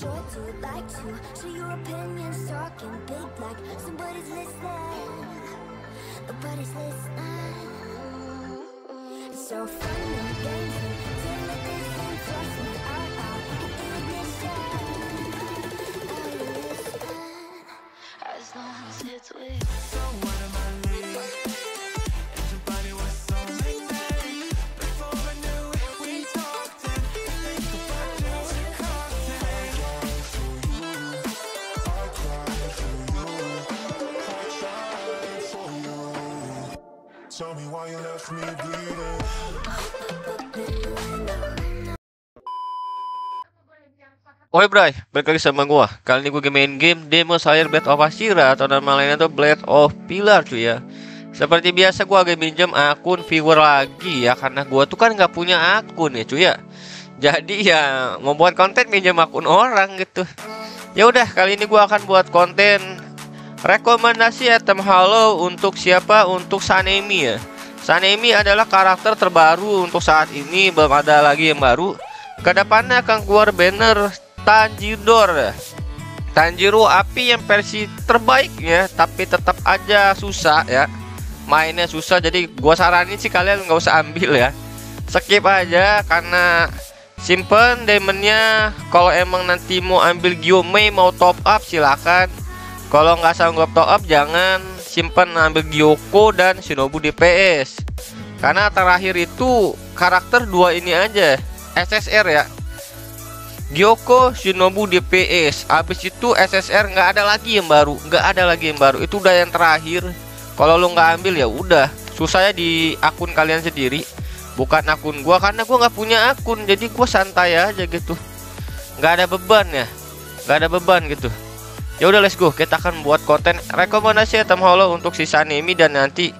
do it like to Show your opinions, talking big like somebody's listening Nobody's listening. It's so fun and games until it isn't Tell me why bray, balik lagi sama gua. Kali ini gua main game Demo Slayer Blade of Asira atau nama lainnya tuh Blade of Pillar cuy ya. Seperti biasa gua agak minjem akun viewer lagi ya karena gua tuh kan nggak punya akun ya cuy ya. Jadi ya mau buat konten minjem akun orang gitu. Ya udah kali ini gua akan buat konten rekomendasi item halo untuk siapa? Untuk Sanemi ya. Sanemi adalah karakter terbaru untuk saat ini belum ada lagi yang baru. Ke depannya akan keluar banner Tanjidor ya. Tanjiro api yang versi terbaik ya, tapi tetap aja susah ya. Mainnya susah jadi gua saranin sih kalian nggak usah ambil ya. Skip aja karena simpen demonnya kalau emang nanti mau ambil Gyomei mau top up silakan. Kalau nggak sanggup top up jangan simpen ambil Gyoko dan Shinobu DPS. Karena terakhir itu karakter dua ini aja SSR ya. Gyoko Shinobu DPS Habis itu SSR nggak ada lagi yang baru nggak ada lagi yang baru. Itu udah yang terakhir. Kalau lo nggak ambil ya udah. Susahnya di akun kalian sendiri. Bukan akun gua Karena gua nggak punya akun. Jadi gua santai aja gitu. Nggak ada beban ya. Nggak ada beban gitu ya udah let's go. Kita akan buat konten rekomendasi item holo untuk si Sanemi dan nanti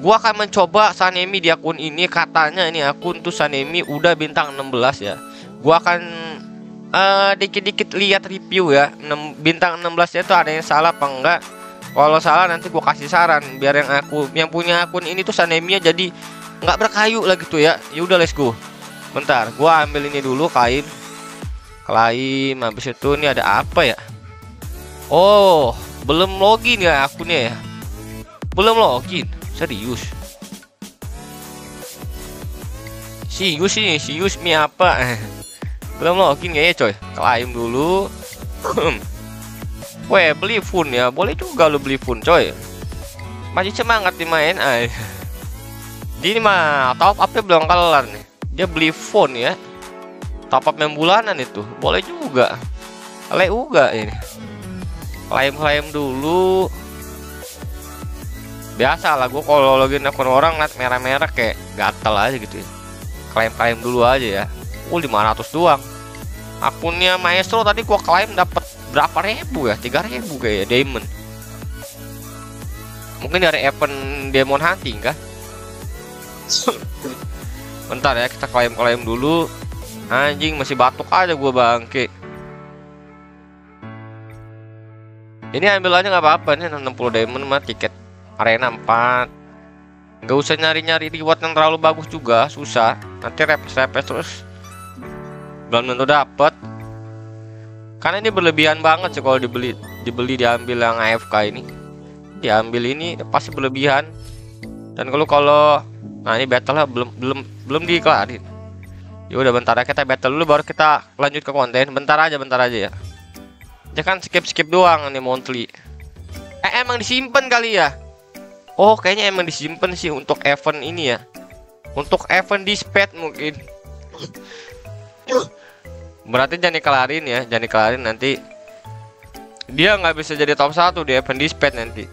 gua akan mencoba Sanemi di akun ini. Katanya ini akun tuh Sanemi udah bintang 16 ya. Gua akan eh, dikit-dikit lihat review ya. 6, bintang 16 itu ada yang salah apa enggak? Kalau salah nanti gua kasih saran biar yang aku yang punya akun ini tuh Sanemi jadi nggak berkayu lah gitu ya. Ya udah let's go. Bentar gua ambil ini dulu kain. Klaim habis itu ini ada apa ya Oh belum login ya akunnya ya? Belum login? Serius? Sius ini Sius mi apa? Belum login ya coy. Klaim dulu. Weh beli phone ya? Boleh juga lo beli phone coy. Masih semangat dimain ay. Ini mah top upnya belum kelar nih. Dia beli phone ya. Top up yang itu. Boleh juga. Le juga ini klaim-klaim dulu. Biasa lah gue kalau login akun orang liat merah-merah kayak gatel aja gitu ya. Klaim-klaim dulu aja ya. Oh 500 doang. Akunnya maestro tadi gua klaim dapat berapa ribu ya? 3000 kayak diamond mungkin dari event demon hunting kah? Bentar ya kita klaim-klaim dulu. Anjing masih batuk aja gua bangke ini ambil aja nggak apa-apa nih 60 diamond mah tiket arena 4 nggak usah nyari-nyari reward yang terlalu bagus juga susah. Nanti repes-repes terus. Belum tentu dapat karena ini berlebihan banget sih kalau dibeli dibeli diambil yang AFK ini. Diambil ini pasti berlebihan. Dan kalau kalau nah ini battle lah belum belum belum dikelarin ya udah bentar ya kita battle dulu baru kita lanjut ke konten. Bentar aja bentar aja ya jangan skip skip doang nih monthly. Eh emang disimpan kali ya? Oh kayaknya emang disimpan sih untuk event ini ya. Untuk event dispatch mungkin. Berarti jangan dikelarin ya jangan dikelarin nanti dia nggak bisa jadi top 1 di event dispatch nanti.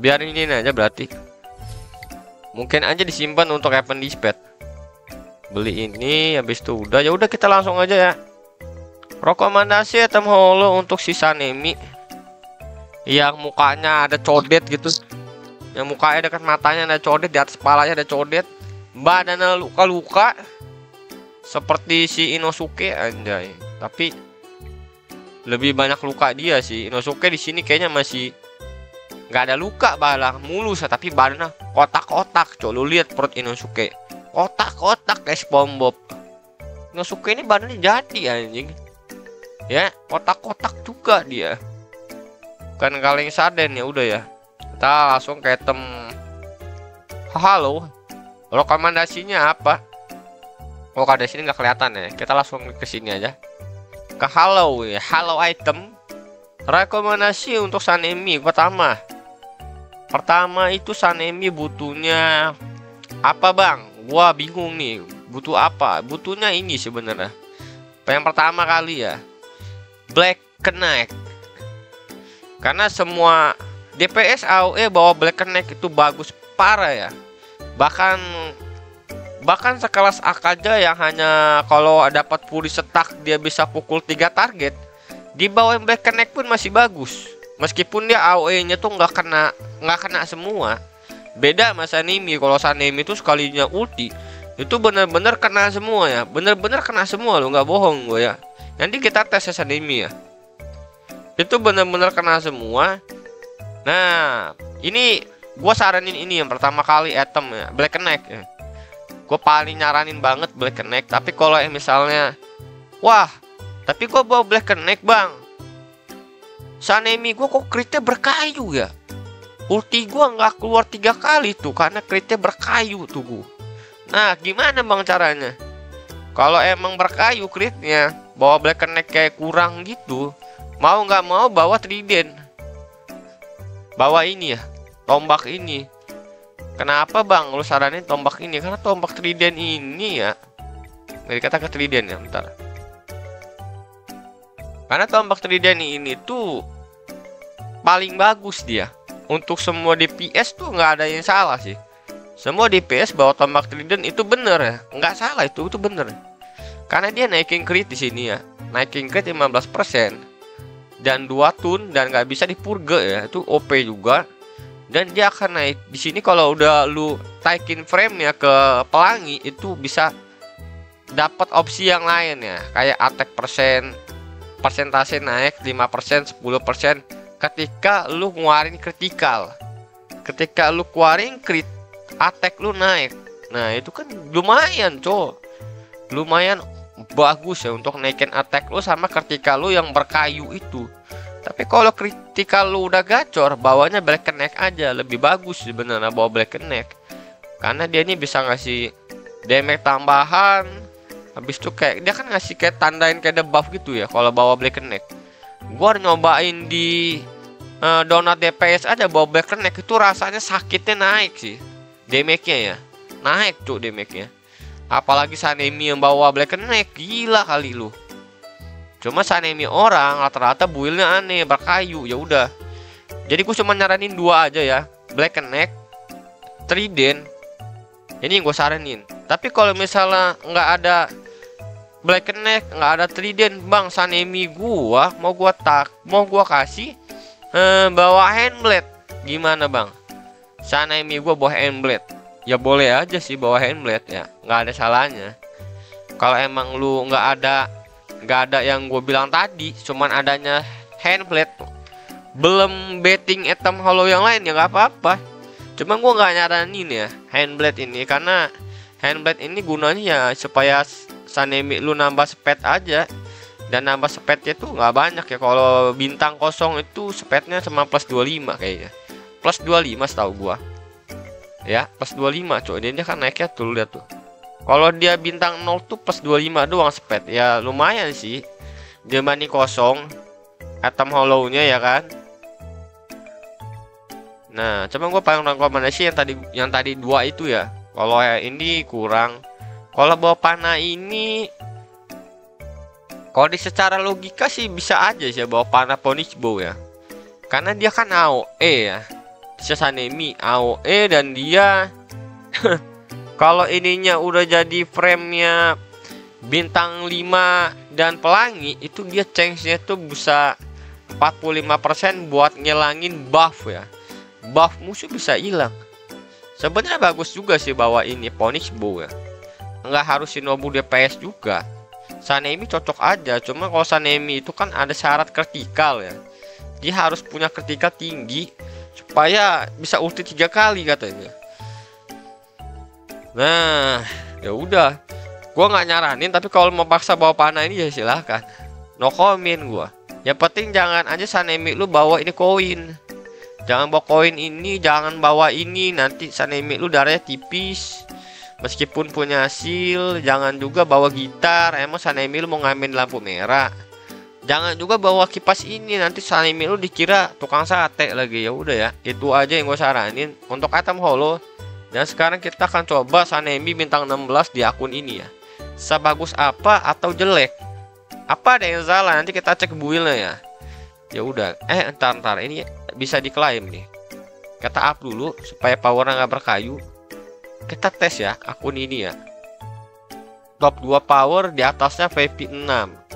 Biar ini aja berarti. Mungkin aja disimpan untuk event dispatch beli ini habis itu udah ya udah kita langsung aja ya rekomendasi item holo untuk si Sanemi yang mukanya ada codet gitu. Yang mukanya dekat matanya ada codet di atas kepalanya ada codet. Badannya luka-luka. Seperti si Inosuke anjay. Tapi lebih banyak luka dia sih. Inosuke di sini kayaknya masih nggak ada luka balang mulus. Tapi badannya kotak-kotak coba lu lihat perut Inosuke. Kotak-kotak kayak SpongeBob Inosuke ini badannya jadi anjing ya kotak-kotak juga dia. Kan kaleng sarden ya udah ya. Kita langsung ke item. Halo rekomendasinya apa? Oh di sini nggak kelihatan ya. Kita langsung ke sini aja. Ke halo ya. Halo item. Rekomendasi untuk sanemi pertama. Pertama itu sanemi butuhnya apa bang? Gua bingung nih. Butuh apa? Butuhnya ini sebenarnya. Yang pertama kali ya Black Knight karena semua DPS AOE bawa Black Knight itu bagus parah ya. Bahkan bahkan sekelas Akaja yang hanya kalau dapat puri setak dia bisa pukul tiga target di bawah Black Knight pun masih bagus. Meskipun dia AOE nya tuh nggak kena nggak kena semua. Beda mas anime kalau anime itu sekalinya ulti itu bener-bener kena semua ya. Bener-bener kena semua lo nggak bohong gue ya nanti kita tes anime ya. Itu bener-bener kena semua. Nah ini gue saranin ini yang pertama kali item ya black connect ya. Gue paling nyaranin banget black connect tapi kalau yang misalnya wah tapi gue bawa black connect bang. Sanemi gue kok kritnya berkayu ya? Ulti gue nggak keluar tiga kali tuh karena kritnya berkayu tuh gue Nah, gimana bang caranya? Kalau emang berkayu critnya, bawa black connect kayak kurang gitu, mau nggak mau bawa trident. Bawa ini ya, tombak ini. Kenapa bang lu saranin tombak ini? Karena tombak trident ini ya, dari kata ke trident ya, bentar. Karena tombak trident ini tuh paling bagus dia. Untuk semua DPS tuh nggak ada yang salah sih semua DPS bawa tombak trident itu bener ya. Nggak salah itu itu bener. Karena dia naikin crit di sini ya. Naikin crit 15% dan dua tun dan nggak bisa dipurge ya. Itu OP juga. Dan dia akan naik. Di sini kalau udah lu taikin frame ya ke pelangi itu bisa dapat opsi yang lain ya. Kayak attack persen persentase naik 5% 10% ketika lu ngeluarin kritikal ketika lu keluarin crit attack lu naik. Nah itu kan lumayan cowok lumayan bagus ya untuk naikin attack lu sama ketika lu yang berkayu itu. Tapi kalau kritikal lu udah gacor bawanya black connect aja. Lebih bagus sebenarnya bawa black connect karena dia ini bisa ngasih damage tambahan. Habis itu kayak dia kan ngasih kayak tandain kayak debuff gitu ya kalau bawa black connect gua nyobain di uh, donat DPS aja bawa black connect itu rasanya sakitnya naik sih damage-nya ya? Naik tuh damage-nya. Apalagi Sanemi yang bawa Black gila kali lu. Cuma Sanemi orang rata-rata buildnya aneh berkayu ya udah. Jadi gue cuma nyaranin dua aja ya Black Trident. Ini yang gue saranin. Tapi kalau misalnya nggak ada Black Knight nggak ada Trident bang Sanemi gua mau gua tak mau gua kasih eh, bawa handblade. Gimana bang sana ini gue bawa handblade ya boleh aja sih bawa handblade ya nggak ada salahnya. Kalau emang lu nggak ada nggak ada yang gue bilang tadi cuman adanya handblade belum betting item hollow yang lain ya nggak apa-apa. Cuma gue nggak nyaranin ya handblade ini karena handblade ini gunanya ya supaya sanemi lu nambah speed aja. Dan nambah speednya tuh nggak banyak ya kalau bintang kosong itu speednya cuma plus 25 kayaknya plus 25 setahu gua. Ya plus 25 coy dia kan naiknya tuh lihat tuh. Kalau dia bintang 0 tuh plus 25 doang speed ya lumayan sih. Dia mani kosong. Atom hollow-nya ya kan? Nah coba gua paling rekomendasi yang tadi yang tadi dua itu ya. Kalau ini kurang. Kalau bawa panah ini kalau di secara logika sih bisa aja sih bawa panah punish bow ya. Karena dia kan AOE ya Sasanemi AOE dan dia kalau ininya udah jadi framenya bintang 5 dan pelangi itu dia chance-nya tuh bisa 45% buat ngilangin buff ya. Buff musuh bisa hilang. Sebenarnya bagus juga sih bawa ini punish bow ya. Nggak harus Shinobu DPS juga. Sanemi cocok aja cuma kalau Sanemi itu kan ada syarat kritikal ya. Dia harus punya kritikal tinggi supaya bisa ulti tiga kali katanya. Nah ya udah. Gua nggak nyaranin tapi kalau mau paksa bawa panah ini ya silahkan. No comment gua. Yang penting jangan aja Sanemi lu bawa ini koin. Jangan bawa koin ini jangan bawa ini. Nanti Sanemi lu darahnya tipis. Meskipun punya hasil jangan juga bawa gitar. Emang Sanemi lu mau ngamen lampu merah jangan juga bawa kipas ini nanti Sanemi lu dikira tukang sate lagi. Ya udah ya itu aja yang gue saranin untuk item holo. Dan sekarang kita akan coba Sanemi bintang 16 di akun ini ya. Sebagus apa atau jelek? Apa ada yang salah? Nanti kita cek buildnya ya. Ya udah. Eh entar entar. Ini bisa diklaim nih. Kita up dulu supaya powernya nggak berkayu. Kita tes ya akun ini ya. Top 2 power di atasnya VP 6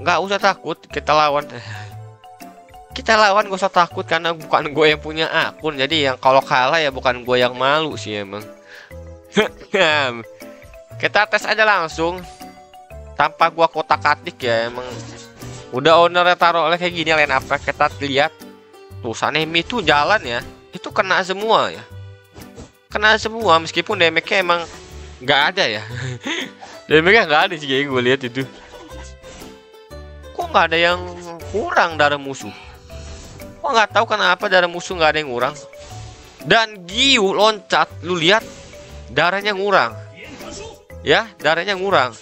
nggak usah takut kita lawan. Kita lawan gak usah takut karena bukan gue yang punya akun. Jadi yang kalau kalah ya bukan gue yang malu sih emang. Kita tes aja langsung. Tanpa gua kotak atik ya emang. Udah ownernya taruh oleh kayak gini lain apa? Kita lihat. Tuh Sanemi tuh jalan ya. Itu kena semua ya. Kena semua meskipun damage-nya emang nggak ada ya. Damage-nya nggak ada sih kayak gue lihat itu nggak ada yang kurang darah musuh. Kok nggak tahu kenapa darah musuh nggak ada yang kurang. Dan Giu loncat lu lihat darahnya ngurang. Ya darahnya ngurang.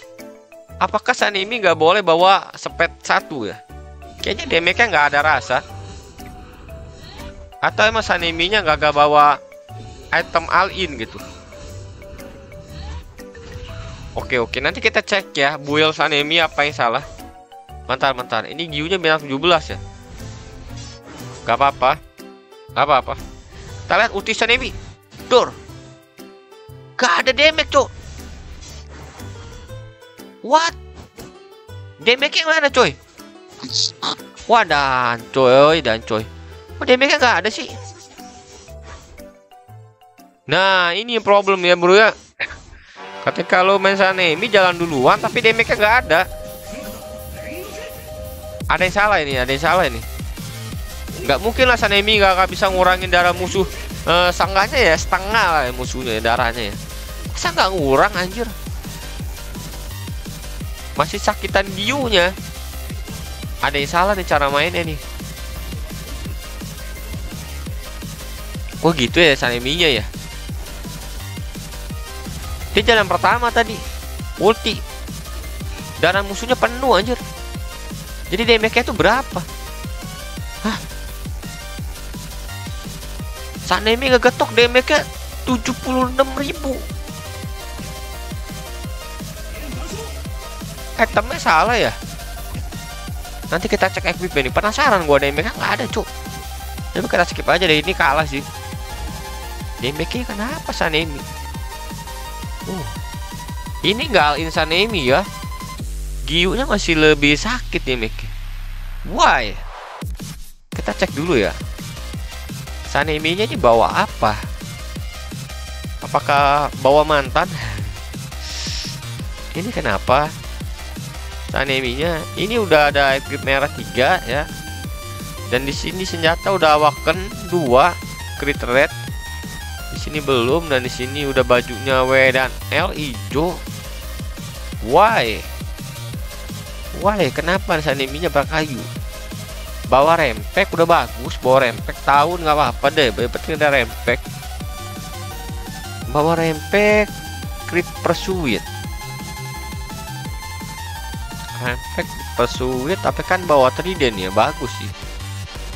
Apakah Sanemi nggak boleh bawa sepet satu ya? Kayaknya damage-nya nggak ada rasa. Atau emang Sanemi-nya nggak gak bawa item all in gitu? Oke oke. Nanti kita cek ya build Sanemi apa yang salah bentar bentar. Ini Giu-nya bintang 17 ya? Nggak apa-apa. Nggak apa-apa. Kita lihat ulti Sanemi Dur. Gak ada damage cok. What? Damage-nya mana coy? Wah dan coy dan coy. Kok damage-nya gak ada sih? Nah ini problem ya bro ya. Ketika lo main Sanemi jalan duluan tapi damage-nya gak ada Ada yang salah ini, ada yang salah ini. Gak mungkin lah Sanemi gak, gak bisa ngurangin darah musuh eh, Sanggahnya ya setengah lah ya musuhnya ya, darahnya ya. Masa gak ngurang anjir? Masih sakitan giunya ada yang salah nih cara mainnya nih. Kok gitu ya Saneminya ya? Dia jalan pertama tadi. Ulti. Darah musuhnya penuh anjir jadi damage-nya itu berapa? Hah? Sanemi ngegetok damage-nya 76.000 itemnya salah ya? Nanti kita cek equip ini penasaran gua damage nggak ada cuk. Tapi kita skip aja deh ini kalah sih. Damage kenapa Sanemi uh. Ini nggak Insanemi ya Giunya masih lebih sakit damage why? Kita cek dulu ya. Sanemi nya ini bawa apa? Apakah bawa mantan? Ini kenapa? Saneminya ini udah ada equip merah 3 ya. Dan di sini senjata udah awaken 2 crit red. Di sini belum dan di sini udah bajunya W dan L hijau. Why why kenapa Saneminya berkayu bawa rempek udah bagus bawa rempek tahun nggak apa-apa deh. Penting ada rempek. Bawa rempek crit pursuit Efek pesuit tapi kan bawa trident ya bagus sih.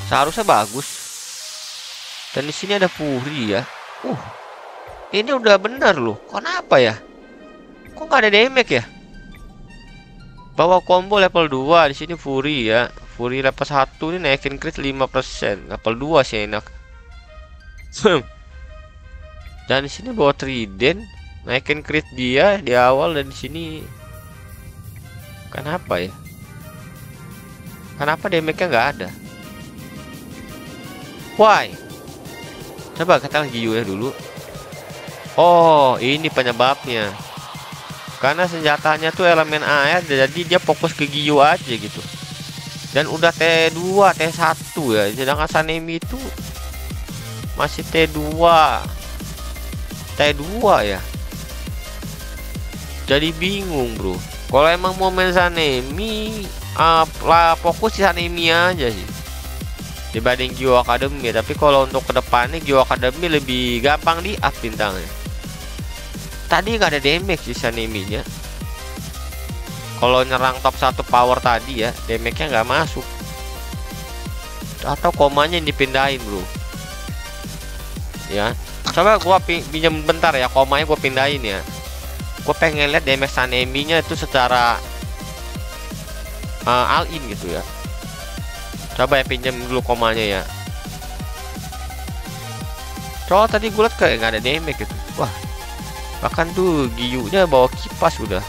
Seharusnya bagus. Dan di sini ada Fury ya. Uh ini udah bener loh. Kenapa ya? Kok nggak ada damage ya bawa combo level 2 di sini Fury ya Fury level 1 ini naikin crit 5% level 2 sih enak dan di sini bawa trident naikin crit dia di awal dan di sini Kenapa ya? Kenapa damage-nya nggak ada? Why? Coba kita lagi ya dulu. Oh, ini penyebabnya. Karena senjatanya tuh elemen air, jadi dia fokus ke Giyu aja gitu. Dan udah T2, T1 ya. Sedangkan Sanemi itu masih T2. T2 ya. Jadi bingung, Bro. Kalau emang mau main Sanemi uh, lah fokus di Sanemia aja sih dibanding Geo Academy tapi kalau untuk ke depannya Geo Academy lebih gampang di up bintangnya tadi nggak ada damage di Saneminya kalau nyerang top 1 power tadi ya damage nya nggak masuk. Atau komanya yang dipindahin bro. Ya. Coba gua pinjam bentar ya komanya gua pindahin ya. Gue pengen lihat damage Saneminya itu secara uh, all in gitu ya. Coba ya pinjam dulu komanya ya. Soal tadi gue liat kayak nggak ada damage gitu. Wah bahkan tuh giunya bawa kipas udah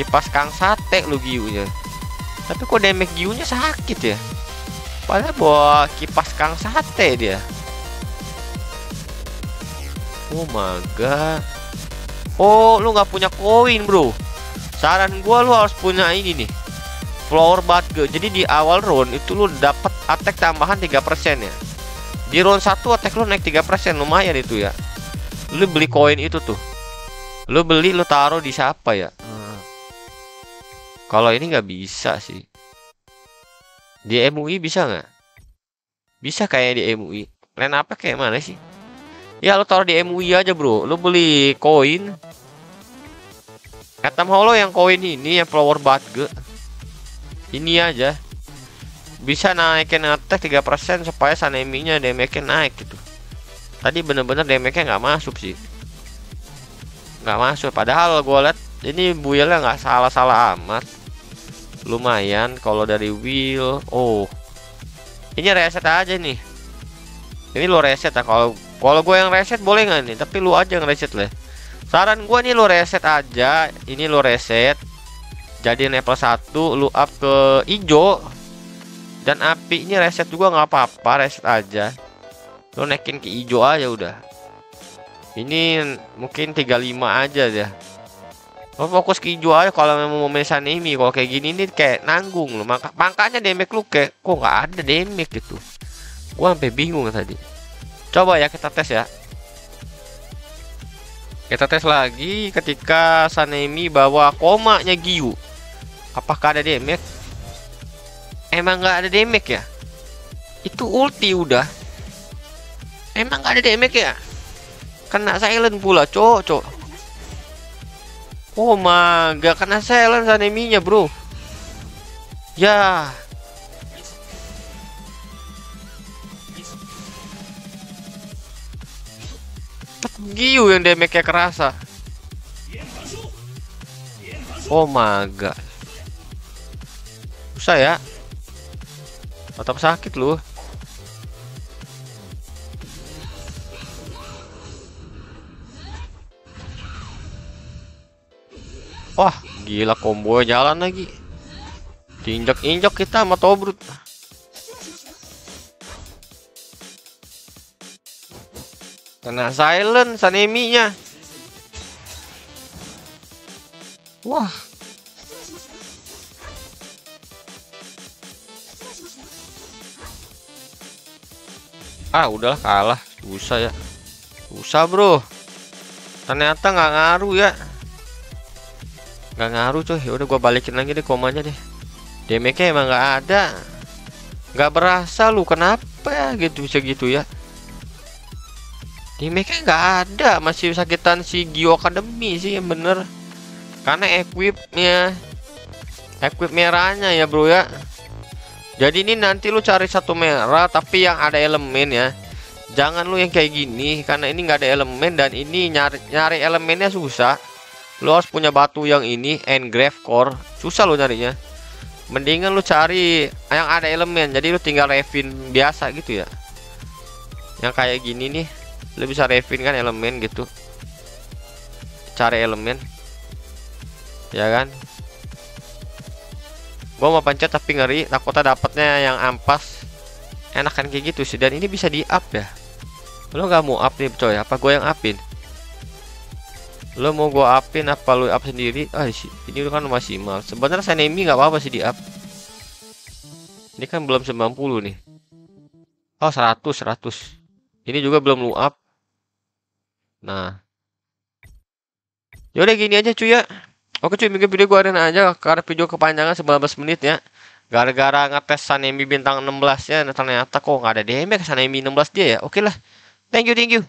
kipas kang sate lu giunya tapi kok damage giunya sakit ya. Padahal bawa kipas kang sate dia. Oh my god. Oh lu nggak punya koin bro. Saran gua lu harus punya ini nih. Flower badge jadi di awal round itu lu dapat attack tambahan 3% ya. Di round 1 attack lu naik 3% lumayan itu ya lu beli koin itu tuh. Lu beli lu taruh di siapa ya? Hmm. kalau ini nggak bisa sih. Di MUI bisa nggak? Bisa kayak di MUI lain apa kayak mana sih? Ya lu taruh di MUI aja bro. Lu beli koin. Atom Hollow yang koin ini yang flower badge ini aja. Bisa naikin attack 3% supaya saneminya damage naik gitu tadi bener-bener damage nggak masuk sih. Nggak masuk. Padahal gue liat ini builnya nggak salah-salah amat. Lumayan kalau dari wheel. Oh. Ini reset aja nih. Ini lo reset ya kalau kalau gue yang reset boleh nggak nih? Tapi lu aja yang reset lah. Saran gue nih lo reset aja. Ini lo reset. Jadi level 1 lu up ke hijau. Dan api ini reset juga nggak apa-apa. Reset aja lu naikin ke hijau aja udah. Ini mungkin 35 aja ya lu fokus ke hijau aja kalau memang mau main ini. Kalau kayak gini nih kayak nanggung lu. Maka makanya damage lu kayak kok nggak ada damage gitu? Gua sampai bingung tadi. Coba ya kita tes ya. Kita tes lagi ketika Sanemi bawa komanya Giyu. Apakah ada damage? Emang nggak ada damage ya? Itu ulti udah. Emang nggak ada damage ya? Kena silent pula, cok, cok. Oh god, kena silent aneminya, bro. Ya. Giu yang damage-nya kerasa. Oh my god susah ya otak sakit lu Wah, gila combo jalan lagi. Diinjak-injak kita sama Tobrut. Kena silent saneminya. Wah, ah udah kalah susah ya susah bro ternyata nggak ngaruh ya nggak ngaruh coy ya udah gua balikin lagi deh komanya deh. Damage emang nggak ada. Nggak berasa lu kenapa ya gitu bisa gitu ya? Damage nggak ada. Masih sakitan si Gio Academy sih yang bener. Karena equipnya equip merahnya ya bro ya. Jadi ini nanti lu cari satu merah tapi yang ada elemen ya. Jangan lu yang kayak gini karena ini nggak ada elemen dan ini nyari nyari elemennya susah lu harus punya batu yang ini engrave core. Susah lu nyarinya. Mendingan lu cari yang ada elemen. Jadi lu tinggal refin biasa gitu ya. Yang kayak gini nih lu bisa refin kan elemen gitu. Cari elemen. Ya kan? Gua mau pencet tapi ngeri takutnya dapatnya yang ampas. Enakan kayak gitu sih. Dan ini bisa di up ya. Lo nggak mau up nih coy. Apa gue yang upin lo mau gue upin apa lo up sendiri? Ah ini kan masih mal. Sebenarnya sanemi nggak apa-apa sih di up. Ini kan belum 90 nih. Oh 100 100 ini juga belum lu up. Nah. Yaudah gini aja cuy ya. Oke cuy, mungkin video gua aja. Karena video kepanjangan 19 menit ya. Gara-gara ngetes Sanemi bintang 16 nya ternyata kok nggak ada damage Sanemi 16 dia ya. Oke lah. Thank you, thank you.